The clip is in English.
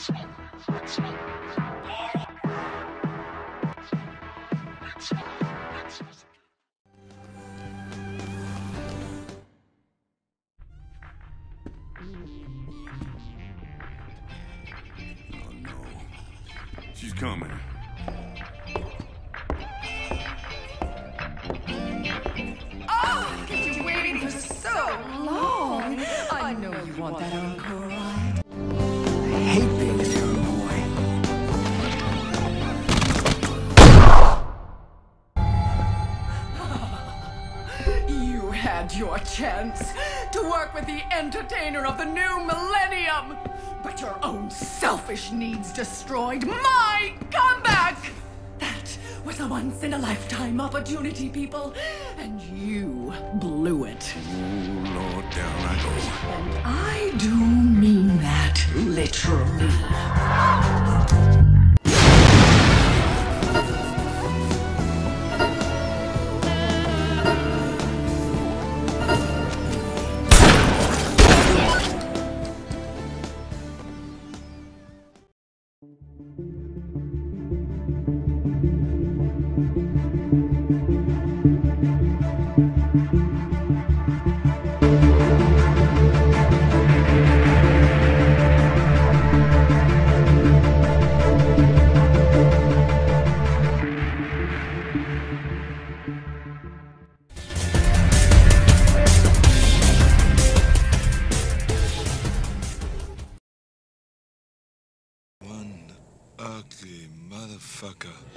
She's coming. Oh, I've been waiting for so long. I know you want that encore. Had your chance to work with the entertainer of the new millennium, but your own selfish needs destroyed my comeback. That was a once in a lifetime opportunity, people, and you blew it. Oh Lord, down I go. And I do mean that literally. Ugly motherfucker.